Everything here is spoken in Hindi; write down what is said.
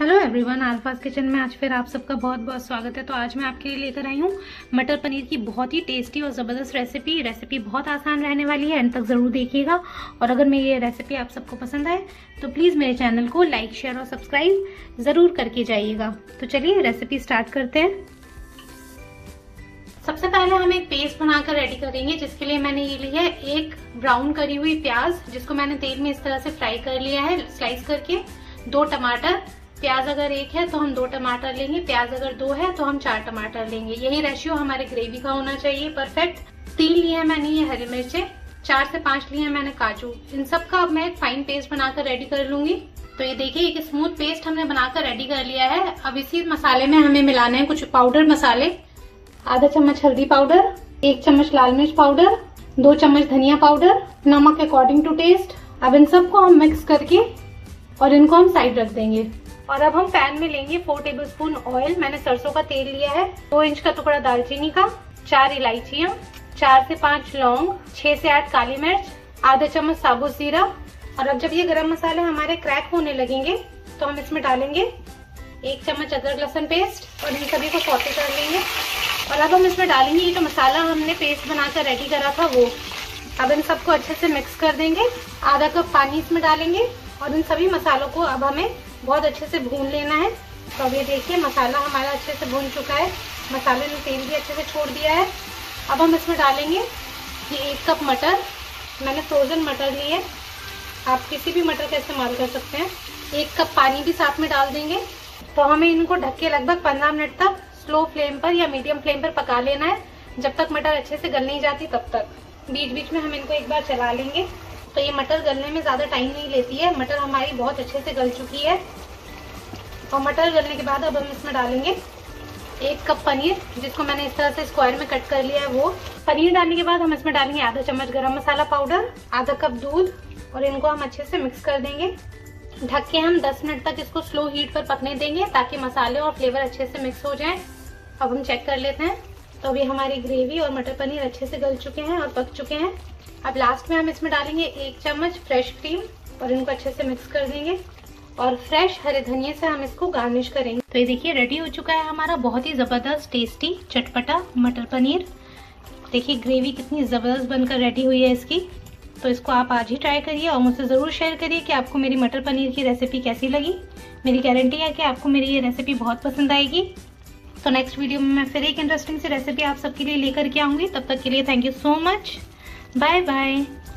हेलो एवरीवन आलफाज किचन में आज फिर आप सबका बहुत बहुत स्वागत है। तो आज मैं आपके लिए लेकर आई हूँ मटर पनीर की बहुत ही टेस्टी और ज़बरदस्त रेसिपी रेसिपी बहुत आसान रहने वाली है, एंड तक ज़रूर देखिएगा। और अगर मेरी ये रेसिपी आप सबको पसंद आए तो प्लीज़ मेरे चैनल को लाइक शेयर और सब्सक्राइब ज़रूर करके जाइएगा। तो चलिए रेसिपी स्टार्ट करते हैं। सबसे पहले हम एक पेस्ट बनाकर रेडी करेंगे, जिसके लिए मैंने ये लिया है एक ब्राउन करी हुई प्याज, जिसको मैंने तेल में इस तरह से फ्राई कर लिया है स्लाइस करके। दो टमाटर प्याज अगर एक है तो हम दो टमाटर लेंगे, प्याज अगर दो है तो हम चार टमाटर लेंगे। यही रेशियो हमारे ग्रेवी का होना चाहिए परफेक्ट तीन लिए मैंने ये हरी मिर्चे, चार से पाँच लिए मैंने काजू। इन सब का अब मैं एक फाइन पेस्ट बनाकर रेडी कर लूँगी। तो ये देखिए, एक स्मूथ पेस्ट हमने बनाकर रेडी कर लिया है। अब इसी मसाले में हमें मिलाने हैं कुछ पाउडर मसाले। आधा चम्मच हल्दी पाउडर एक चम्मच लाल मिर्च पाउडर दो चम्मच धनिया पाउडर नमक अकॉर्डिंग टू टेस्ट अब इन सबको हम मिक्स करके और इनको हम साइड रख देंगे। और अब हम पैन में लेंगे फोर टेबल स्पून ऑयल मैंने सरसों का तेल लिया है। दो इंच का टुकड़ा दालचीनी का, चार इलायचियाँ, चार से पाँच लौंग, छह से आठ काली मिर्च, आधा चम्मच साबुत जीरा। और अब जब ये गरम मसाले हमारे क्रैक होने लगेंगे तो हम इसमें डालेंगे एक चम्मच अदरक लहसन पेस्ट और इन सभी को सौते कर लेंगे। और अब हम इसमें डालेंगे, ये जो मसाला हमने पेस्ट बनाकर रेडी करा था वो। अब इन सबको अच्छे से मिक्स कर देंगे। आधा कप पानी इसमें डालेंगे। और इन सभी मसालों को अब हमें बहुत अच्छे से भून लेना है। तो अब ये देखिए, मसाला हमारा अच्छे से भून चुका है। मसाले ने तेल भी अच्छे से छोड़ दिया है। अब हम इसमें डालेंगे ये एक कप मटर। मैंने फ्रोजन मटर ली है आप किसी भी मटर का इस्तेमाल कर सकते हैं। एक कप पानी भी साथ में डाल देंगे। तो हमें इनको ढक के लगभग पंद्रह मिनट तक स्लो फ्लेम पर या मीडियम फ्लेम पर पका लेना है। जब तक मटर अच्छे से गल नहीं जाती, तब तक। बीच बीच में हम इनको एक बार चला लेंगे। तो ये मटर गलने में ज़्यादा टाइम नहीं लेती है। मटर हमारी बहुत अच्छे से गल चुकी है। और मटर गलने के बाद अब हम इसमें डालेंगे एक कप पनीर, जिसको मैंने इस तरह से स्क्वायर में कट कर लिया है वो। पनीर डालने के बाद हम इसमें डालेंगे आधा चम्मच गरम मसाला पाउडर आधा कप दूध, और इनको हम अच्छे से मिक्स कर देंगे। ढक के हम 10 मिनट तक इसको स्लो हीट पर पकने देंगे, ताकि मसाले और फ्लेवर अच्छे से मिक्स हो जाए। अब हम चेक कर लेते हैं। तो अभी हमारी ग्रेवी और मटर पनीर अच्छे से गल चुके हैं और पक चुके हैं। अब लास्ट में हम इसमें डालेंगे एक चम्मच फ्रेश क्रीम और इनको अच्छे से मिक्स कर देंगे। और फ्रेश हरे धनिया से हम इसको गार्निश करेंगे। तो ये देखिए रेडी हो चुका है हमारा बहुत ही ज़बरदस्त टेस्टी चटपटा मटर पनीर। देखिए ग्रेवी कितनी ज़बरदस्त बनकर रेडी हुई है इसकी। तो इसको आप आज ही ट्राई करिए और मुझसे ज़रूर शेयर करिए कि आपको मेरी मटर पनीर की रेसिपी कैसी लगी। मेरी गारंटी है कि आपको मेरी ये रेसिपी बहुत पसंद आएगी। तो नेक्स्ट वीडियो में मैं फिर एक इंटरेस्टिंग सी रेसिपी आप सबके लिए लेकर के आऊँगी तब तक के लिए thank you so much bye bye.